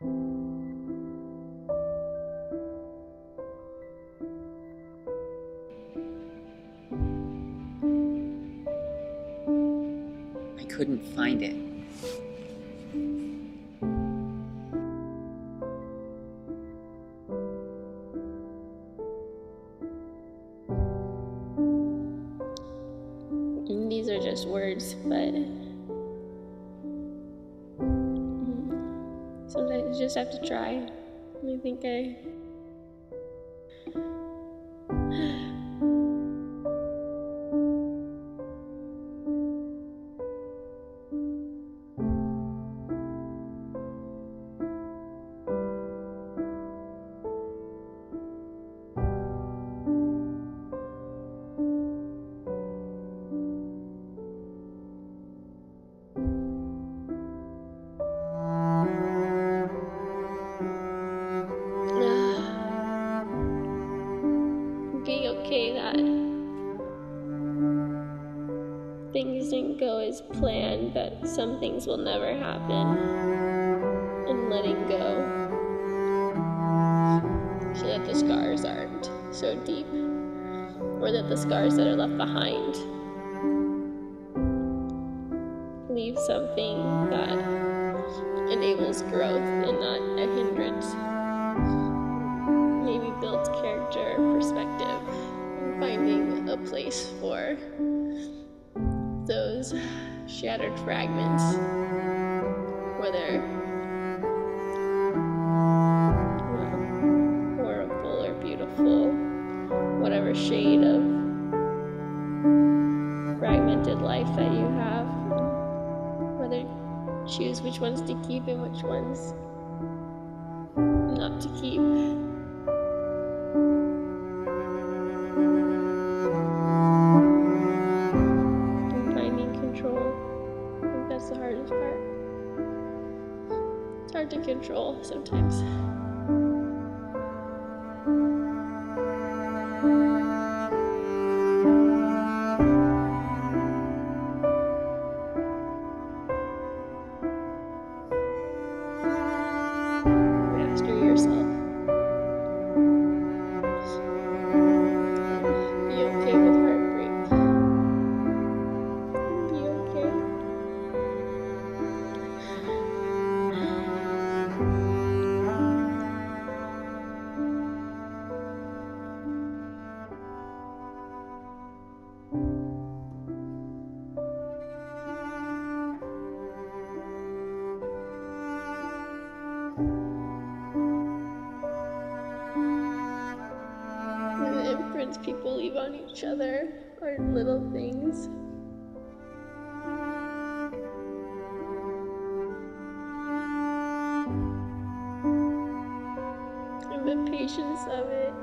I couldn't find it. These are just words, but just have to try. I think I. things didn't go as planned, that some things will never happen, and letting go so that the scars aren't so deep, or that the scars that are left behind leave something that enables growth and not a hindrance. Maybe builds character perspective. Finding a place for those shattered fragments, whether horrible or beautiful, whatever shade of fragmented life that you have, whether choose which ones to keep and which ones not to keep. Control sometimes. Imprints people leave on each other are little things. And the patience of it.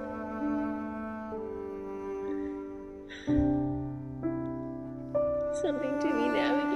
Something to be navigated.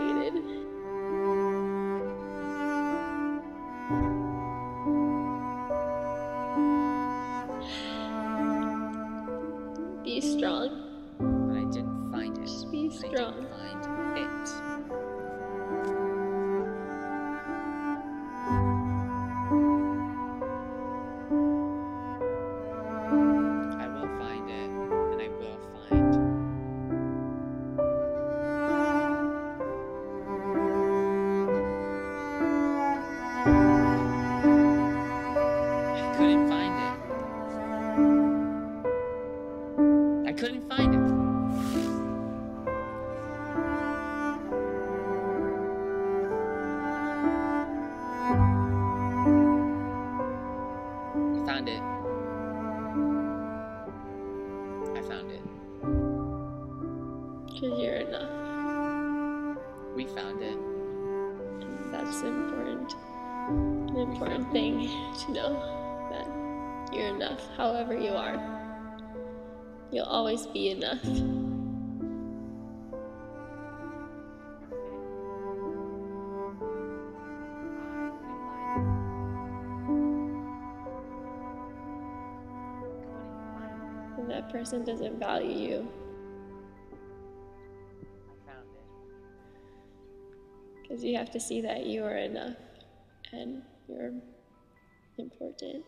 That's important. An important thing to know that you're enough, however you are. You'll always be enough. And that person doesn't value you. Because you have to see that you are enough and you're important.